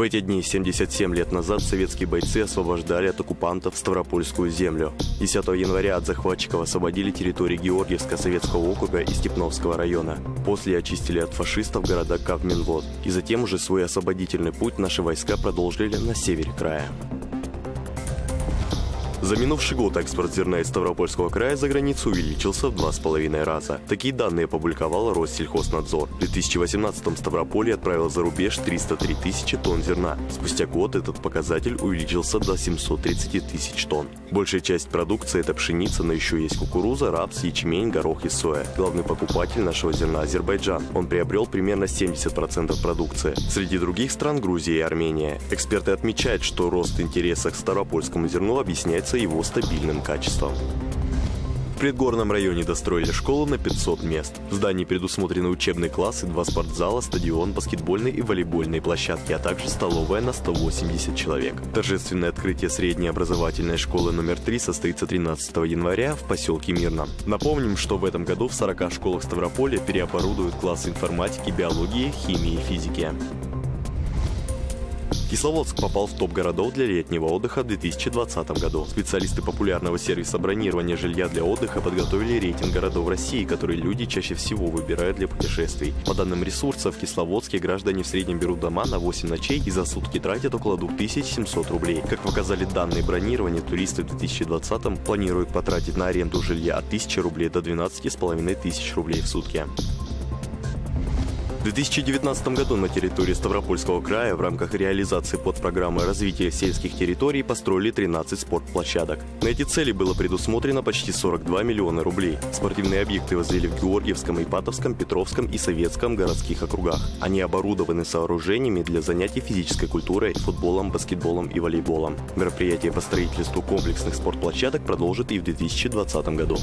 В эти дни 77 лет назад советские бойцы освобождали от оккупантов Ставропольскую землю. 10 января от захватчиков освободили территории Георгиевска Советского округа и Степновского района. После очистили от фашистов города Кавминвод. И затем уже свой освободительный путь наши войска продолжили на севере края. За минувший год экспорт зерна из Ставропольского края за границу увеличился в два с половиной раза. Такие данные опубликовал Россельхознадзор. В 2018 Ставрополье отправил за рубеж 303 тысячи тонн зерна. Спустя год этот показатель увеличился до 730 тысяч тонн. Большая часть продукции – это пшеница, но еще есть кукуруза, рапс, ячмень, горох и соя. Главный покупатель нашего зерна – Азербайджан. Он приобрел примерно 70% продукции. Среди других стран – Грузия и Армения. Эксперты отмечают, что рост интереса к ставропольскому зерну объясняется его стабильным качеством. В предгорном районе достроили школу на 500 мест. В здании предусмотрены учебные классы, два спортзала, стадион, баскетбольные и волейбольные площадки, а также столовая на 180 человек. Торжественное открытие средней образовательной школы номер 3 состоится 13 января в поселке Мирном. Напомним, что в этом году в 40 школах Ставрополя переоборудуют классы информатики, биологии, химии и физики. Кисловодск попал в топ городов для летнего отдыха в 2020 году. Специалисты популярного сервиса бронирования жилья для отдыха подготовили рейтинг городов России, которые люди чаще всего выбирают для путешествий. По данным ресурсов, в Кисловодске граждане в среднем берут дома на 8 ночей и за сутки тратят около 2700 рублей. Как показали данные бронирования, туристы в 2020 планируют потратить на аренду жилья от 1000 рублей до 12 с половиной тысяч рублей в сутки. В 2019 году на территории Ставропольского края в рамках реализации подпрограммы развития сельских территорий построили 13 спортплощадок. На эти цели было предусмотрено почти 42 миллиона рублей. Спортивные объекты возвели в Георгиевском, Ипатовском, Петровском и Советском городских округах. Они оборудованы сооружениями для занятий физической культурой, футболом, баскетболом и волейболом. Мероприятие по строительству комплексных спортплощадок продолжит и в 2020 году.